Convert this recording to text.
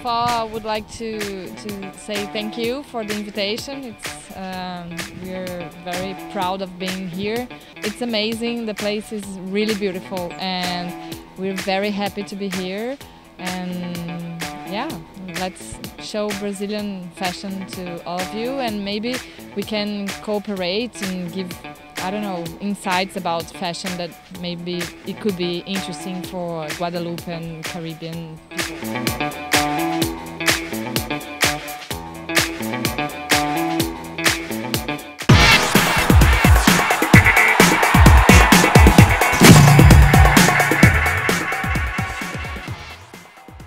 of all, I would like to to say thank you for the invitation. It's um, we're very proud of being here. It's amazing. The place is really beautiful, and we're very happy to be here. And yeah, let's show Brazilian fashion to all of you, and maybe we can cooperate and give I don't know, insights about fashion that maybe it could be interesting for Guadeloupe and Caribbean people.